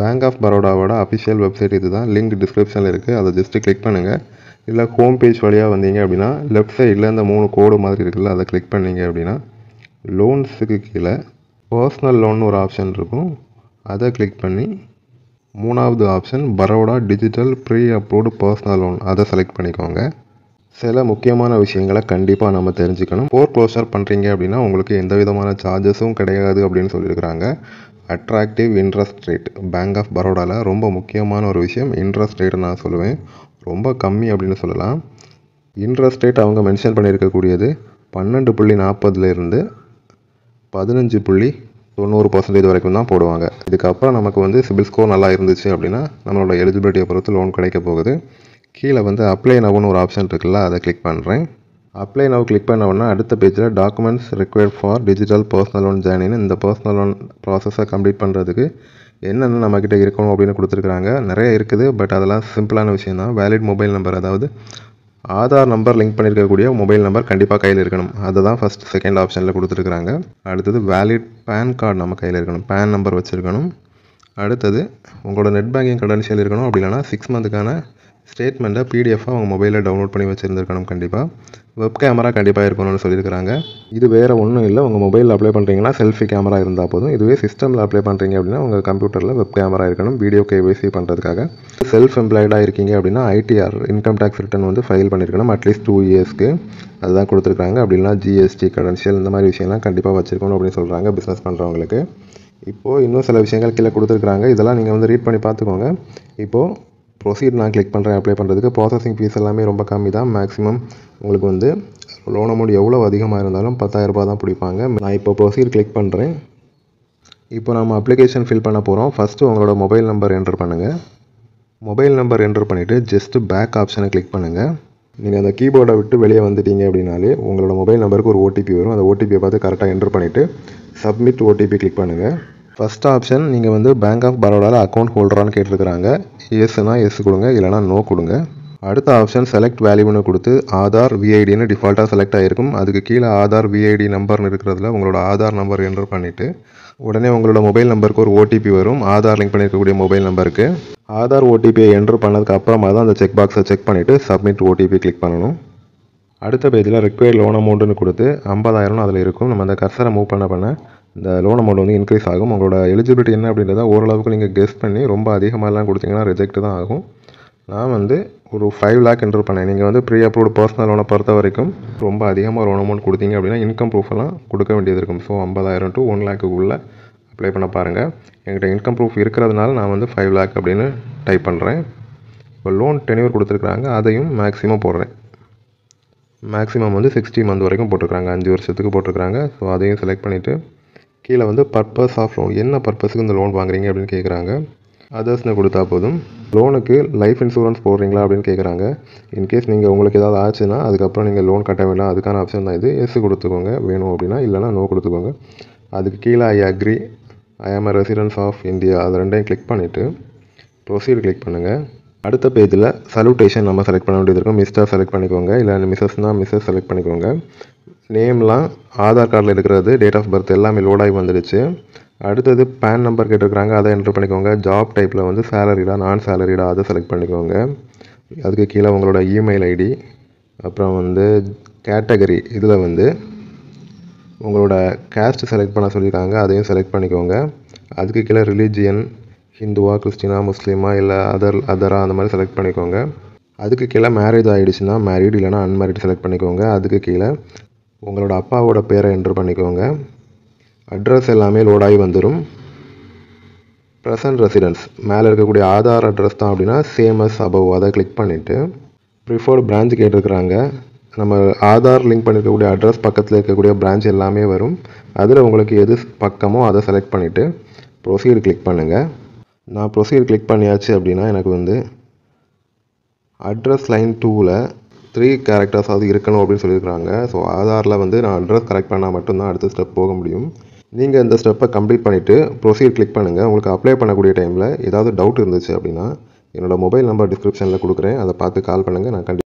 Bank of பரோடாவோட official website இது தான் லிங்க் டிஸ்கிரிப்ஷனில் இருக்குது அதை ஜஸ்ட்டு கிளிக் பண்ணுங்கள் இல்லை ஹோம் பேஜ் வழியாக வந்தீங்க அப்படின்னா லெஃப்ட் சைடில் இந்த மூணு கோடு மாதிரி இருக்குல்ல அதை கிளிக் பண்ணீங்க அப்படின்னா லோன்ஸுக்கு கீழே பர்சனல் லோன் ஒரு ஆப்ஷன் இருக்கும். அதை கிளிக் பண்ணி மூணாவது option Baroda digital pre approved personal loan அதை செலக்ட் பண்ணிக்கோங்க. சில முக்கியமான விஷயங்களை கண்டிப்பாக நம்ம தெரிஞ்சுக்கணும். ஃபோர் க்ளோஷர் பண்ணுறீங்க அப்படின்னா உங்களுக்கு எந்த விதமான சார்ஜஸும் கிடையாது அப்படின்னு சொல்லியிருக்கிறாங்க. Attractive interest rate bank of பரோடாவில் ரொம்ப முக்கியமான ஒரு விஷயம் இன்ட்ரெஸ்ட் ரேட் நான் சொல்லுவேன். ரொம்ப கம்மி அப்படின்னு சொல்லலாம். இன்ட்ரெஸ்ட் ரேட் அவங்க மென்ஷன் பண்ணியிருக்கக்கூடியது பன்னெண்டு புள்ளி நாற்பதுலேருந்து பதினஞ்சு புள்ளி தொண்ணூறு பர்சன்டேஜ் வரைக்கும் தான் போடுவாங்க. இதுக்கப்புறம் நமக்கு வந்து சிபில் ஸ்கோர் நல்லா இருந்துச்சு அப்படின்னா நம்மளோட எலிஜிபிலிட்டியை பொறுத்து லோன் கிடைக்க போகுது. கீழே வந்து அப்ளை நவ்னு ஒரு ஆப்ஷன் இருக்குல்ல அதை கிளிக் பண்ணுறேன் அப்ளை நவ் கிளிக் பண்ண அடுத்த பேஜில் documents required for digital personal loan ஜேர்னின்னு இந்த பர்சனல் லோன் ப்ராசஸை கம்ப்ளீட் பண்ணுறதுக்கு என்னென்ன நம்மக்கிட்ட இருக்கணும் அப்படின்னு கொடுத்துருக்குறாங்க. நிறைய இருக்குது பட் அதெல்லாம் சிம்பிளான விஷயம் தான். வேலிட் மொபைல் நம்பர் அதாவது ஆதார் நம்பர் லிங்க் பண்ணியிருக்கக்கூடிய மொபைல் நம்பர் கண்டிப்பாக கையில் இருக்கணும். அதை தான் ஃபஸ்ட் செகண்ட் ஆப்ஷனில் கொடுத்துருக்குறாங்க. அடுத்தது வேலிட் பேன் கார்டு நம்ம கையில் இருக்கணும். பேன் நம்பர் வச்சுருக்கணும். அடுத்தது உங்களோட நெட் பேங்கிங் கடன்சியல் இருக்கணும். அப்படி இல்லைனா சிக்ஸ் மந்த்துக்கான ஸ்டேட்மெண்ட்டை பிடிஎஃபாக அவங்க மொபைலில் டவுன்லோட் பண்ணி வச்சுருந்துருக்கணும் கண்டிப்பாக வெப் கேமரா கண்டிப்பாக இருக்கணும்னு சொல்லியிருக்கிறாங்க. இது வேறு ஒன்றும் இல்லை. உங்கள் மொபைலில் அப்ளை பண்ணுறீங்கன்னா செல்ஃபி கேமரா இருந்தால் போதும். இதுவே சிஸ்டமில் அப்ளை பண்ணுறீங்க அப்படின்னா உங்கள் கம்ப்யூட்டரில் வெப் கேமரா இருக்கணும் வீடியோ கேவைசி பண்ணுறதுக்காக செல்ஃப் எம்ப்ளாய்டாக இருக்கீங்க அப்படின்னா ஐடிஆர் இன்கம் டேக்ஸ் ரிட்டர்ன் வந்து ஃபைல் பண்ணியிருக்கணும் அட்லீஸ்ட் டூ இயர்ஸ்க்கு அதுதான் கொடுத்துருக்காங்க அப்படின்னா ஜிஎஸ்டி கடன்சியல் இந்த மாதிரி விஷயம்லாம் கண்டிப்பாக வச்சுருக்கணும் அப்படின்னு சொல்கிறாங்க பிஸ்னஸ் பண்ணுறவங்களுக்கு இப்போது இன்னும் சில விஷயங்கள் கீழே கொடுத்துருக்குறாங்க. இதெல்லாம் நீங்கள் வந்து ரீட் பண்ணி பார்த்துக்கோங்க. இப்போது ப்ரொசீட் நான் கிளிக் பண்ணுறேன் அப்ளை பண்ணுறதுக்கு ப்ராசஸிங் ஃபீஸ் எல்லாமே ரொம்ப கம்மி தான் மேக்ஸிமம் உங்களுக்கு வந்து லோன் அமௌண்ட் எவ்வளோ அதிகமாக இருந்தாலும் 10000 ரூபாய் தான் பிடிப்பாங்க. நான் இப்போ ப்ரொசீட் கிளிக் பண்ணுறேன் இப்போ நம்ம அப்ளிகேஷன் ஃபில் பண்ண போகிறோம் ஃபஸ்ட்டு உங்களோட மொபைல் நம்பர் என்டர் பண்ணுங்கள் மொபைல் நம்பர் என்டர் பண்ணிவிட்டு ஜஸ்ட்டு பேக் ஆப்ஷனை கிளிக் பண்ணுங்கள் நீங்கள் அந்த கீபோர்டை விட்டு வெளியே வந்துட்டீங்க அப்படின்னாலே உங்களோட மொபைல் நம்பருக்கு ஒரு ஓடிபி வரும். அந்த ஓடிபியை பார்த்து கரெக்டாக என்டர் பண்ணிவிட்டு சப்மிட் ஓடிபி கிளிக் பண்ணுங்கள் ஃபஸ்ட் ஆப்ஷன் நீங்கள் வந்து பேங்க் ஆஃப் பரோடாவில் அக்கௌண்ட் ஹோல்டரான்னு கேட்டிருக்கிறாங்க. எஸ்னா எஸ் கொடுங்க இல்லைனா நோ கொடுங்க. அடுத்த ஆப்ஷன் செலக்ட் வேல்யூன்னு கொடுத்து ஆதார் விஐடின்னு டிஃபால்ட்டாக செலக்ட் ஆகிருக்கும் அதுக்கு கீழே ஆதார் விஐடி நம்பர்னு இருக்கிறதுல உங்களோட ஆதார் நம்பர் என்டர் பண்ணிவிட்டு உடனே உங்களோட மொபைல் நம்பருக்கு ஒரு ஓடிபி வரும். ஆதார் லிங்க் பண்ணியிருக்கக்கூடிய மொபைல் நம்பருக்கு ஆதார் ஓடிபியை என்டர் பண்ணதுக்கு அப்புறமா தான் அந்த செக் பாக்ஸை செக் பண்ணிவிட்டு சப்மிட் ஓடிபி கிளிக் பண்ணணும். அடுத்த பேஜில் required லோன் அமௌண்ட்டுன்னு கொடுத்து ஐம்பதாயிரம்னு அதில் இருக்கும். நம்ம அந்த கர்சரை மூவ் பண்ண பண்ண இந்த லோன் அமௌண்ட் வந்து இன்க்ரீஸ் ஆகும். உங்களோட எலிஜிபிலிட்டி என்ன அப்படின்றத ஓரளவுக்கு நீங்கள் கெஸ் பண்ணி ரொம்ப அதிகமாகலாம் கொடுத்தீங்கன்னா ரிஜெக்ட் தான் ஆகும். நான் வந்து ஒரு ஃபைவ் லேக் என்டர் பண்ணேன். நீங்கள் வந்து ப்ரீ அப்ரூவ்டு பர்சனல் லோனை பொறுத்த வரைக்கும் ரொம்ப அதிகமாக லோன் அமௌண்ட் கொடுத்தீங்க அப்படின்னா இன்கம் ப்ரூஃப் எல்லாம் கொடுக்க வேண்டியது இருக்கும். ஸோ ஐம்பதாயிரம் டு ஒன் லேக்குக்குள்ளே அப்ளை பண்ண பாருங்கள் என்கிட்ட இன்கம் ப்ரூஃப் இருக்கிறதுனால நான் வந்து ஃபைவ் லேக் அப்படின்னு டைப் பண்ணுறேன் இப்போ லோன் டெனியூர் கொடுத்துருக்குறாங்க. அதையும் மேக்ஸிமம் போடுறேன். மேக்ஸிமம் வந்து சிக்ஸ்டி மந்த் வரைக்கும் போட்டிருக்காங்க அஞ்சு வருஷத்துக்கு போட்டிருக்காங்க ஸோ அதையும் செலக்ட் பண்ணிவிட்டு கீழே வந்து பர்பஸ் ஆஃப் லோன் என்ன பர்பஸுக்கு இந்த லோன் வாங்குறீங்க அப்படின்னு கேட்குறாங்க அதர்ஸ்னு கொடுத்தா போதும். லோனுக்கு லைஃப் இன்சூரன்ஸ் போடுறீங்களா அப்படின்னு கேட்குறாங்க இன்கேஸ் நீங்கள் உங்களுக்கு ஏதாவது ஆச்சுன்னா அதுக்கப்புறம் நீங்கள் லோன் கட்ட வேண்டாம். அதுக்கான ஆப்ஷன் தான் இது. எஸ் கொடுத்துக்கோங்க. வேணும் அப்படின்னா இல்லைனா நோ கொடுத்துக்கோங்க. அதுக்கு கீழே ஐ அக்ரி ஐ ஆம் அ ரெசிடென்ஸ் ஆஃப் இந்தியா அது ரெண்டையும் கிளிக் பண்ணிவிட்டு ப்ரொசீட் கிளிக் பண்ணுங்கள் அடுத்த பேஜில் சல்யூட்டேஷன் நம்ம செலக்ட் பண்ண வேண்டியது இருக்கும். மிஸ்டர் செலக்ட் பண்ணிக்கோங்க. இல்லை மிஸ்ஸஸ்னால் மிஸ்ஸஸ் செலக்ட் பண்ணிக்கோங்க. நேம்லாம் ஆதார் கார்டில் இருக்கிறது டேட் ஆஃப் பர்த் எல்லாமே லோடாகி வந்துடுச்சு. அடுத்தது பேன் நம்பர் கேட்டிருக்கிறாங்க அதை என்ட்ரு பண்ணிக்கோங்க. ஜாப் டைப்பில் வந்து சேலரிடா நான் சேலரிடா அதை செலக்ட் பண்ணிக்கோங்க. அதுக்கு கீழே உங்களோட இமெயில் ஐடி அப்புறம் வந்து கேட்டகரி இதில் வந்து உங்களோட கேஸ்ட் செலக்ட் பண்ண சொல்லியிருக்காங்க அதையும் செலக்ட் பண்ணிக்கோங்க. அதுக்கு கீழே ரிலீஜியன் ஹிந்துவா கிறிஸ்டினா முஸ்லீமா இல்லை அதர் அதரா அந்த மாதிரி செலக்ட் பண்ணிக்கோங்க. அதுக்கு கீழே மேரேஜ் ஆகிடுச்சுன்னா மேரீடு இல்லைனா அன்மேரிட் செலக்ட் பண்ணிக்கோங்க. அதுக்கு கீழே உங்களோட அப்பாவோட பேரை என்ட்ரு பண்ணிக்கோங்க. அட்ரஸ் எல்லாமே லோடாகி வந்துடும் ப்ரெசன்ட் ரெசிடென்ஸ் மேலே இருக்கக்கூடிய ஆதார் அட்ரஸ் தான் அப்படின்னா சேமஸ் அபவ் அதை கிளிக் பண்ணிவிட்டு ப்ரிஃபர்டு பிரான்ச் கேட்டிருக்கிறாங்க. நம்ம ஆதார் லிங்க் பண்ணியிருக்கக்கூடிய அட்ரஸ் பக்கத்தில் இருக்கக்கூடிய பிரான்ச் எல்லாமே வரும். அதில் உங்களுக்கு எது பக்கமோ அதை செலக்ட் பண்ணிவிட்டு ப்ரொசீடு கிளிக் பண்ணுங்கள் நான் ப்ரொசீட் கிளிக் பண்ணியாச்சு அப்படின்னா எனக்கு வந்து அட்ரஸ் லைன் டூவில் த்ரீ கேரக்டர்ஸாவது இருக்கணும் அப்படின்னு சொல்லியிருக்காங்க ஸோ ஆதாரில் வந்து நான் அட்ரஸ் கரெக்ட் பண்ணால் மட்டும்தான் அடுத்த ஸ்டெப் போக முடியும். நீங்கள் இந்த ஸ்டெப்பை கம்ப்ளீட் பண்ணிவிட்டு ப்ரொசீட் கிளிக் பண்ணுங்கள் உங்களுக்கு அப்ளை பண்ணக்கூடிய டைமில் ஏதாவது டவுட் இருந்துச்சு அப்படின்னா என்னோட மொபைல் நம்பர் டிஸ்கிரிப்ஷனில் கொடுக்குறேன். அதை பார்த்து கால் பண்ணுங்கள் நான் கண்டிப்பாக